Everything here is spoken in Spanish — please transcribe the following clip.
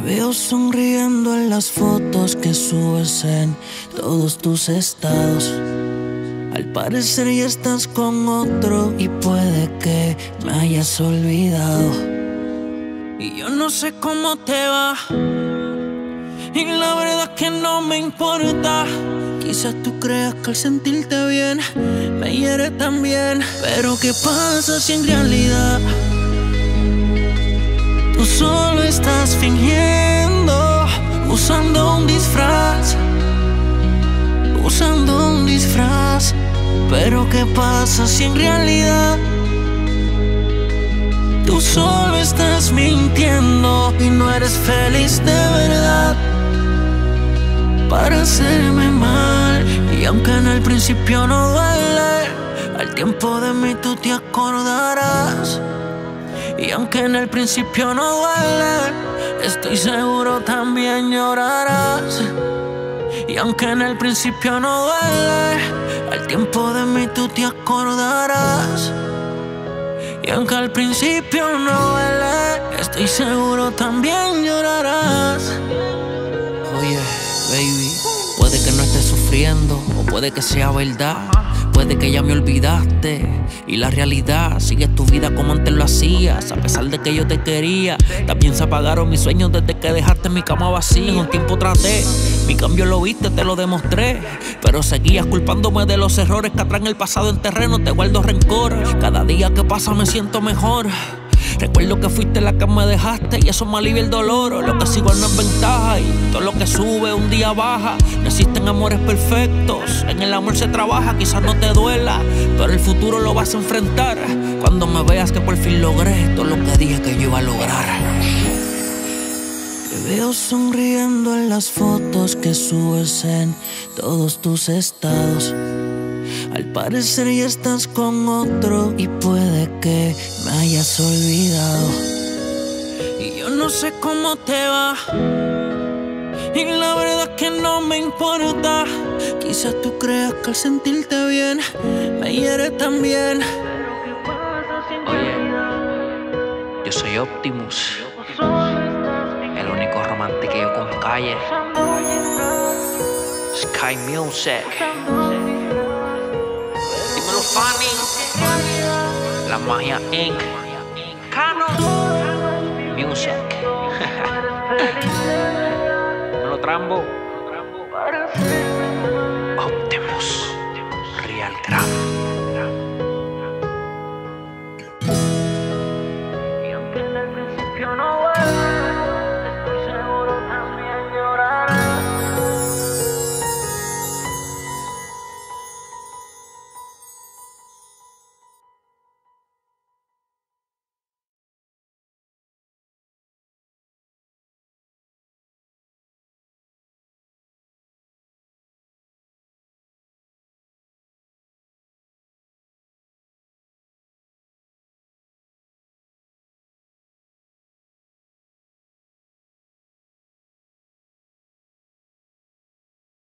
veo sonriendo en las fotos que subes en todos tus estados. Al parecer ya estás con otro y puede que me hayas olvidado. Y yo no sé cómo te va. Y la verdad que no me importa. Quizás tú creas que al sentirte bien me hiere también. Pero ¿qué pasa si en realidad solo estás fingiendo? Usando un disfraz. Usando un disfraz. Pero ¿qué pasa si en realidad tú solo estás mintiendo y no eres feliz de verdad? Para hacerme mal y aunque en el principio no duele, al tiempo de mí tú te acordarás. Y aunque en el principio no duele, estoy seguro también llorarás. Y aunque en el principio no duele, al tiempo de mí tú te acordarás. Y aunque al principio no duele, estoy seguro también llorarás. Oye, baby, puede que no estés sufriendo o puede que sea verdad. Puede que ya me olvidaste y la realidad sigue tu vida como antes lo hacías. A pesar de que yo te quería, también se apagaron mis sueños desde que dejaste mi cama vacía. En un tiempo traté, mi cambio lo viste, te lo demostré. Pero seguías culpándome de los errores que atraen el pasado en terreno. Te guardo rencor. Cada día que pasa me siento mejor. Recuerdo que fuiste la que me dejaste y eso me alivia el dolor. Lo que sigo no es ventaja y todo lo que sube un día baja. No existen amores perfectos, en el amor se trabaja, quizás no te duela, pero el futuro lo vas a enfrentar. Cuando me veas que por fin logré todo lo que dije que yo iba a lograr. Te veo sonriendo en las fotos que subes en todos tus estados. Al parecer ya estás con otro y puede que me hayas olvidado. Y yo no sé cómo te va. Y la verdad que no me importa. Quizás tú creas que al sentirte bien me hiere también. Oye, yo soy Optimus, el único romántico con calle. Sky Music. Fanny. La magia Inc. Cano. Music. Dímelo, Trambo. Optimus. Real Trambo.